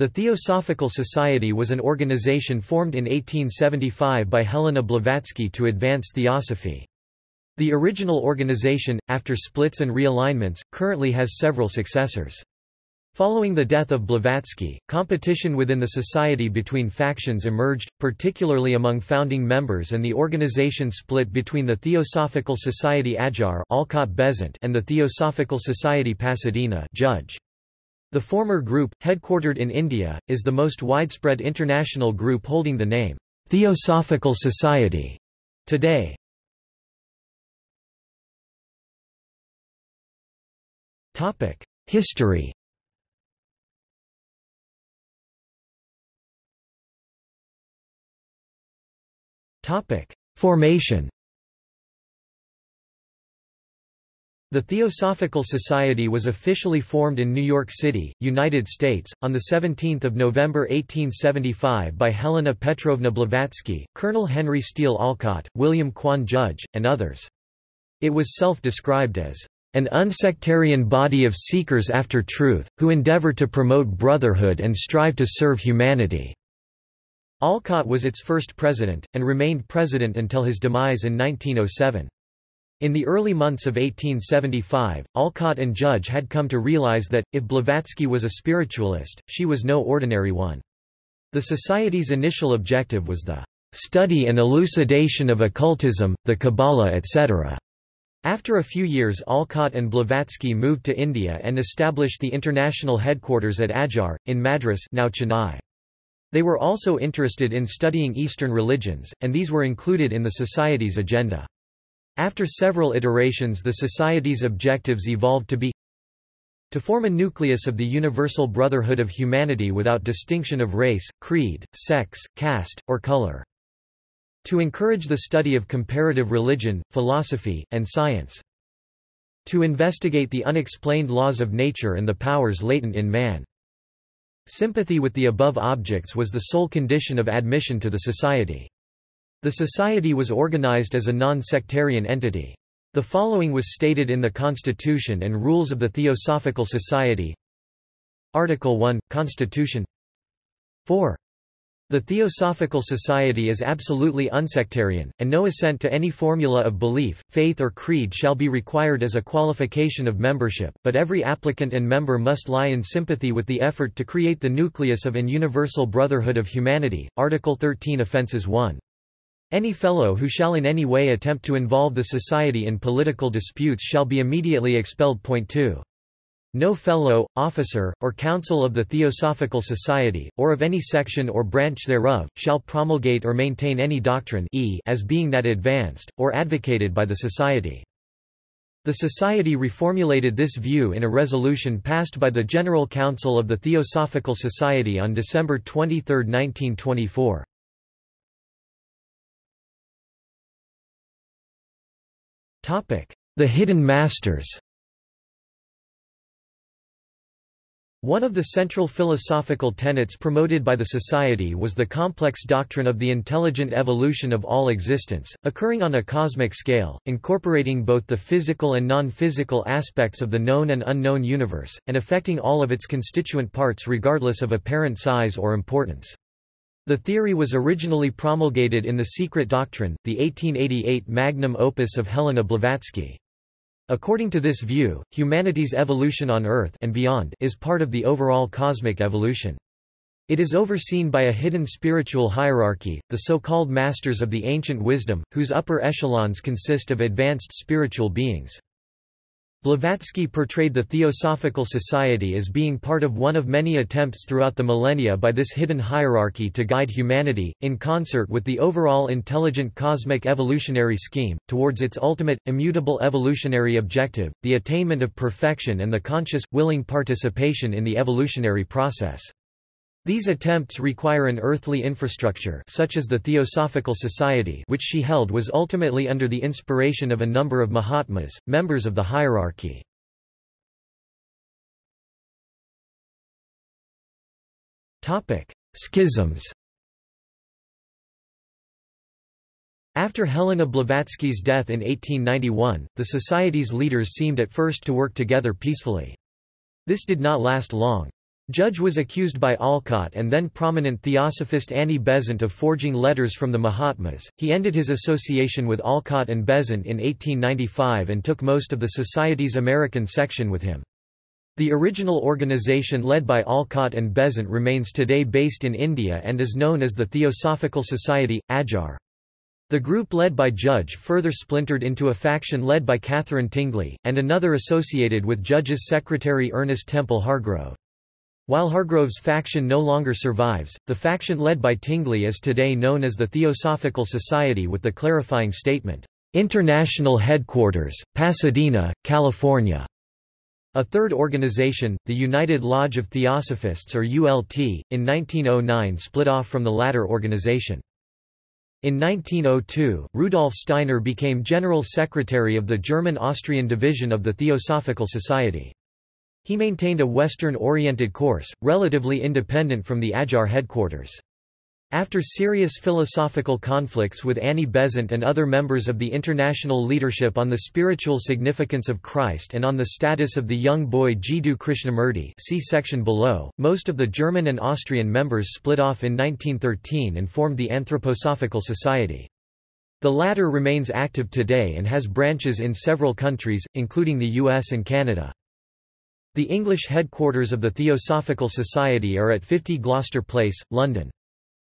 The Theosophical Society was an organization formed in 1875 by Helena Blavatsky to advance theosophy. The original organization, after splits and realignments, currently has several successors. Following the death of Blavatsky, competition within the society between factions emerged, particularly among founding members and the organization split between the Theosophical Society Adyar and the Theosophical Society Pasadena Judge. The former group, headquartered in India, is the most widespread international group holding the name, Theosophical Society, today. Topic: History Topic: Formation The Theosophical Society was officially formed in New York City, United States, on 17 November 1875 by Helena Petrovna Blavatsky, Colonel Henry Steele Olcott, William Quan Judge, and others. It was self-described as an unsectarian body of seekers after truth, who endeavor to promote brotherhood and strive to serve humanity." Olcott was its first president, and remained president until his demise in 1907. In the early months of 1875, Olcott and Judge had come to realize that, if Blavatsky was a spiritualist, she was no ordinary one. The Society's initial objective was the study and elucidation of occultism, the Kabbalah etc. After a few years Olcott and Blavatsky moved to India and established the international headquarters at Adyar, in Madras now Chennai. They were also interested in studying Eastern religions, and these were included in the Society's agenda. After several iterations the Society's objectives evolved to be to form a nucleus of the universal brotherhood of humanity without distinction of race, creed, sex, caste, or color. To encourage the study of comparative religion, philosophy, and science. To investigate the unexplained laws of nature and the powers latent in man. Sympathy with the above objects was the sole condition of admission to the society. The society was organized as a non-sectarian entity. The following was stated in the Constitution and Rules of the Theosophical Society Article 1, Constitution 4. The Theosophical Society is absolutely unsectarian, and no assent to any formula of belief, faith or creed shall be required as a qualification of membership, but every applicant and member must lie in sympathy with the effort to create the nucleus of an universal brotherhood of humanity. Article 13 Offences 1. Any fellow who shall in any way attempt to involve the society in political disputes shall be immediately expelled. Point 2. No fellow, officer, or council of the Theosophical Society, or of any section or branch thereof, shall promulgate or maintain any doctrine e as being that advanced, or advocated by the Society. The Society reformulated this view in a resolution passed by the General Council of the Theosophical Society on December 23, 1924. The Hidden Masters One of the central philosophical tenets promoted by the Society was the complex doctrine of the intelligent evolution of all existence, occurring on a cosmic scale, incorporating both the physical and non-physical aspects of the known and unknown universe, and affecting all of its constituent parts regardless of apparent size or importance. The theory was originally promulgated in The Secret Doctrine, the 1888 magnum opus of Helena Blavatsky. According to this view, humanity's evolution on Earth and beyond is part of the overall cosmic evolution. It is overseen by a hidden spiritual hierarchy, the so-called Masters of the Ancient Wisdom, whose upper echelons consist of advanced spiritual beings. Blavatsky portrayed the Theosophical Society as being part of one of many attempts throughout the millennia by this hidden hierarchy to guide humanity, in concert with the overall intelligent cosmic evolutionary scheme, towards its ultimate, immutable evolutionary objective, the attainment of perfection and the conscious, willing participation in the evolutionary process. These attempts require an earthly infrastructure such as the Theosophical Society which she held was ultimately under the inspiration of a number of Mahatmas, members of the hierarchy. Schisms After Helena Blavatsky's death in 1891, the Society's leaders seemed at first to work together peacefully. This did not last long. Judge was accused by Olcott and then prominent theosophist Annie Besant of forging letters from the Mahatmas. He ended his association with Olcott and Besant in 1895 and took most of the Society's American section with him. The original organization led by Olcott and Besant remains today based in India and is known as the Theosophical Society, Adyar. The group led by Judge further splintered into a faction led by Katherine Tingley, and another associated with Judge's secretary Ernest Temple Hargrove. While Hargrove's faction no longer survives, the faction led by Tingley is today known as the Theosophical Society with the clarifying statement, "'International Headquarters, Pasadena, California". A third organization, the United Lodge of Theosophists or ULT, in 1909 split off from the latter organization. In 1902, Rudolf Steiner became General Secretary of the German-Austrian division of the Theosophical Society. He maintained a Western-oriented course, relatively independent from the Adyar headquarters. After serious philosophical conflicts with Annie Besant and other members of the international leadership on the spiritual significance of Christ and on the status of the young boy Jiddu Krishnamurti see section below, most of the German and Austrian members split off in 1913 and formed the Anthroposophical Society. The latter remains active today and has branches in several countries, including the US and Canada. The English headquarters of the Theosophical Society are at 50 Gloucester Place, London.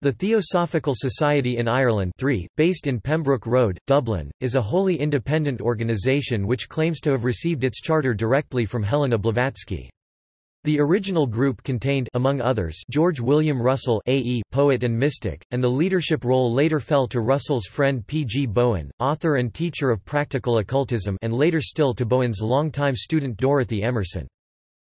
The Theosophical Society in Ireland 3, based in Pembroke Road, Dublin, is a wholly independent organisation which claims to have received its charter directly from Helena Blavatsky. The original group contained among others George William Russell AE, poet and mystic, and the leadership role later fell to Russell's friend P. G. Bowen, author and teacher of practical occultism and later still to Bowen's longtime student Dorothy Emerson.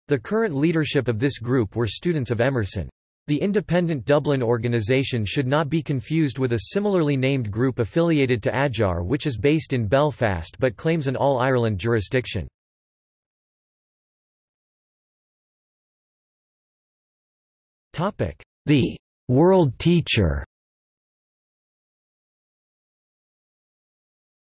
The current leadership of this group were students of Emerson. The independent Dublin organisation should not be confused with a similarly named group affiliated to Adyar which is based in Belfast but claims an All-Ireland jurisdiction. The «World Teacher»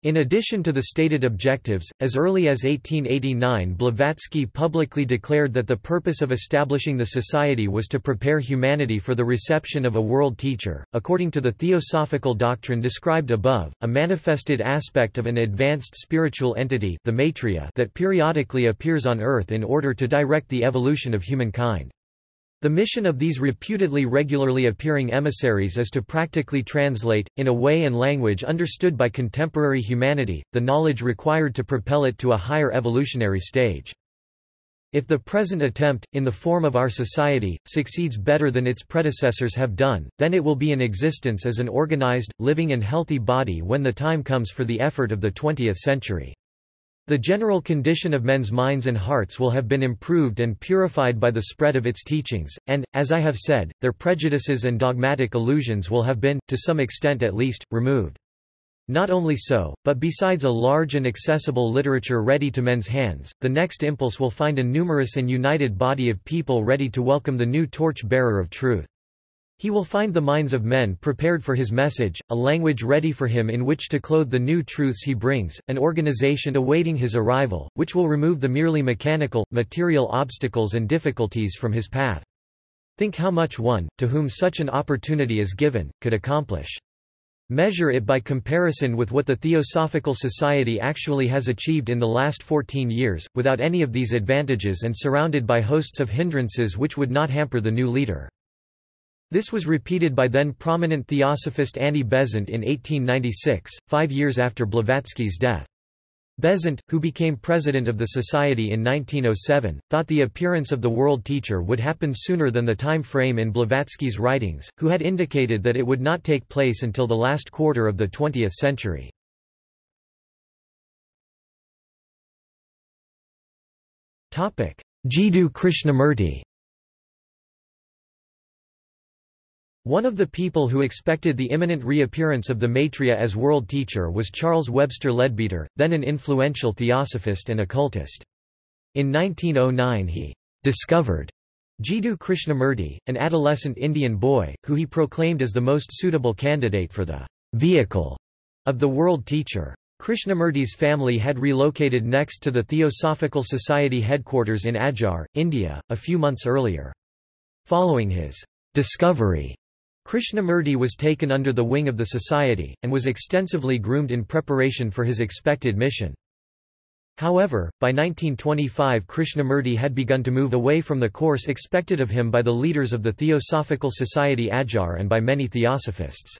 In addition to the stated objectives, as early as 1889 Blavatsky publicly declared that the purpose of establishing the society was to prepare humanity for the reception of a world teacher. According to the theosophical doctrine described above, a manifested aspect of an advanced spiritual entity the Maitreya that periodically appears on earth in order to direct the evolution of humankind. The mission of these reputedly regularly appearing emissaries is to practically translate, in a way and language understood by contemporary humanity, the knowledge required to propel it to a higher evolutionary stage. If the present attempt, in the form of our society, succeeds better than its predecessors have done, then it will be in existence as an organized, living and healthy body when the time comes for the effort of the 20th century. The general condition of men's minds and hearts will have been improved and purified by the spread of its teachings, and, as I have said, their prejudices and dogmatic illusions will have been, to some extent at least, removed. Not only so, but besides a large and accessible literature ready to men's hands, the next impulse will find a numerous and united body of people ready to welcome the new torch-bearer of truth. He will find the minds of men prepared for his message, a language ready for him in which to clothe the new truths he brings, an organization awaiting his arrival, which will remove the merely mechanical, material obstacles and difficulties from his path. Think how much one, to whom such an opportunity is given, could accomplish. Measure it by comparison with what the Theosophical Society actually has achieved in the last 14 years, without any of these advantages and surrounded by hosts of hindrances which would not hamper the new leader. This was repeated by then prominent theosophist Annie Besant in 1896, five years after Blavatsky's death. Besant, who became president of the society in 1907, thought the appearance of the world teacher would happen sooner than the time frame in Blavatsky's writings, who had indicated that it would not take place until the last quarter of the 20th century. Jiddu Krishnamurti One of the people who expected the imminent reappearance of the Maitreya as world teacher was Charles Webster Leadbeater, then an influential theosophist and occultist. In 1909 he discovered Jiddu Krishnamurti, an adolescent Indian boy, who he proclaimed as the most suitable candidate for the vehicle of the world teacher. Krishnamurti's family had relocated next to the Theosophical Society headquarters in Adyar, India, a few months earlier. Following his discovery, Krishnamurti was taken under the wing of the society, and was extensively groomed in preparation for his expected mission. However, by 1925 Krishnamurti had begun to move away from the course expected of him by the leaders of the Theosophical Society Adyar and by many theosophists.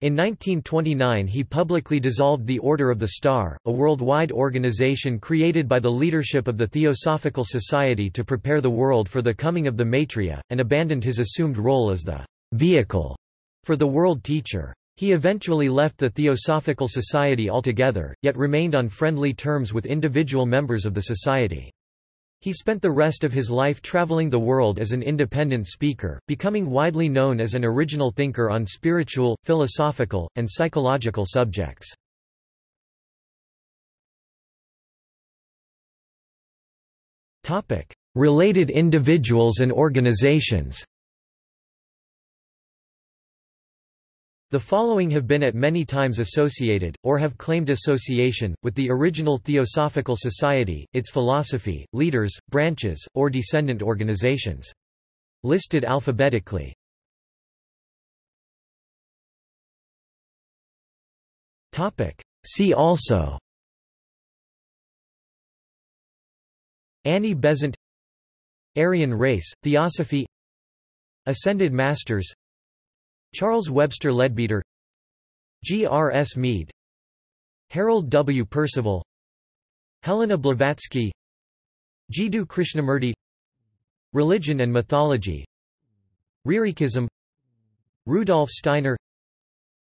In 1929 he publicly dissolved the Order of the Star, a worldwide organization created by the leadership of the Theosophical Society to prepare the world for the coming of the Maitreya, and abandoned his assumed role as the vehicle for the world teacher. He eventually left the Theosophical Society altogether, yet remained on friendly terms with individual members of the society. He spent the rest of his life traveling the world as an independent speaker, becoming widely known as an original thinker on spiritual, philosophical, and psychological subjects. Related individuals and organizations The following have been at many times associated, or have claimed association, with the original Theosophical Society, its philosophy, leaders, branches, or descendant organizations. Listed alphabetically. See also. Annie Besant. Aryan race, Theosophy. Ascended Masters Charles Webster Leadbeater G. R. S. Mead Harold W. Percival Helena Blavatsky Jiddu Krishnamurti Religion and mythology Roerichism Rudolf Steiner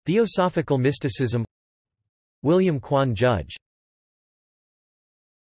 Theosophical mysticism William Quan Judge